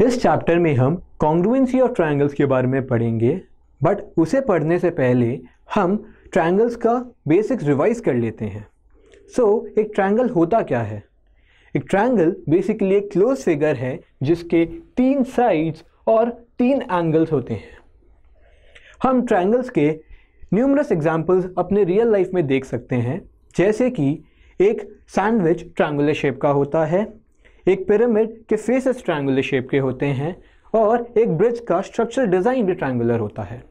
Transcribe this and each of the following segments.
इस चैप्टर में हम कॉन्ग्रुएंसी ऑफ़ ट्रायंगल्स के बारे में पढ़ेंगे बट उसे पढ़ने से पहले हम ट्रायंगल्स का बेसिक्स रिवाइज कर लेते हैं। सो so, एक ट्रायंगल होता क्या है? एक ट्रायंगल बेसिकली एक क्लोज फिगर है जिसके तीन साइड्स और तीन एंगल्स होते हैं। हम ट्रायंगल्स के न्यूमरस एग्जांपल्स अपने रियल लाइफ में देख सकते हैं जैसे कि एक सैंडविच ट्रायंगुलर शेप का होता है एक पिरामिड के फेसेस ट्रायंगुलर शेप के होते हैं और एक ब्रिज का स्ट्रक्चरल डिज़ाइन भी ट्रायंगुलर होता है।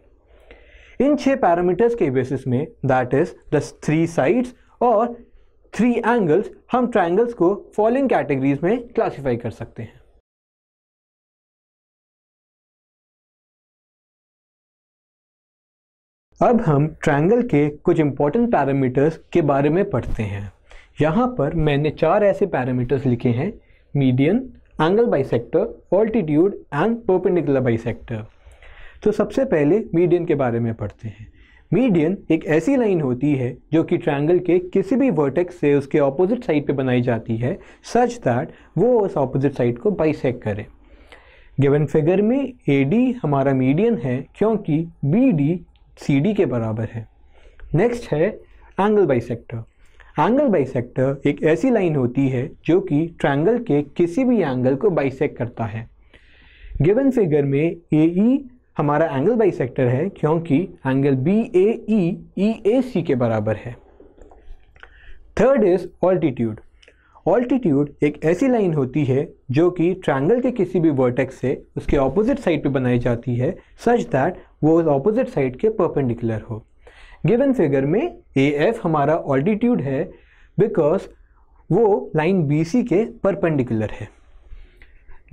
इन छह पैरामीटर्स के बेसिस में that is the three sides और थ्री एंगल्स हम ट्रायंगल्स को फॉलोइंग कैटेगरीज में क्लासिफाई कर सकते हैं। अब हम ट्रायंगल के कुछ इंपॉर्टेंट पैरामीटर्स के बारे में पढ़ते हैं। यहाँ पर मैंने चार ऐसे पैरामीटर्स लिखे हैं median angle bisector altitude and perpendicular bisector तो सबसे पहले मीडियन के बारे में पढ़ते हैं। मीडियन एक ऐसी लाइन होती है जो कि ट्रायंगल के किसी भी वर्टेक्स से उसके ऑपोजिट साइड पे बनाई जाती है सच दैट वो उस ऑपोजिट साइड को बाइसेक करे। गिवन फिगर में ए डी हमारा मीडियन है क्योंकि बी डी सी डी के बराबर है। नेक्स्ट है एंगल बाइसेक्टर एंगल बाइसेक्टर एक ऐसी लाइन होती है जो कि ट्रायंगल के किसी भी एंगल को बाइसेक करता है। गिवन फिगर में ए ई e हमारा एंगल बाइसेक्टर है क्योंकि एंगल बी ए ई ई ए सी के बराबर है। थर्ड इज़ ऑल्टीट्यूड ऑल्टीट्यूड एक ऐसी लाइन होती है जो कि ट्रायंगल के किसी भी वर्टेक्स से उसके ऑपोजिट साइड पे बनाई जाती है सच दैट वो उस ऑपोजिट साइड के परपेंडिकुलर हो। गिवन फिगर में ए एफ़ हमारा ऑल्टीट्यूड है बिकॉज़ वो लाइन बी सी के परपेंडिकुलर है।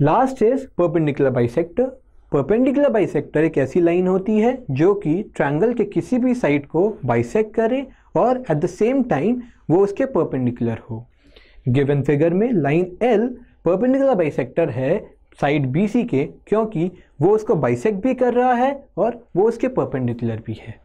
Last is perpendicular bisector perpendicular bisector एक ऐसी लाइन होती है जो कि ट्रायंगल के किसी भी साइड को बाइसेक्ट करे और एट द सेम टाइम वो उसके परपेंडिकुलर हो। गिवन फिगर में लाइन एल परपेंडिकुलर बाइसेक्टर है साइड बी सी के क्योंकि वो उसको बाइसेक्ट भी कर रहा है और वो उसके परपेंडिकुलर भी है।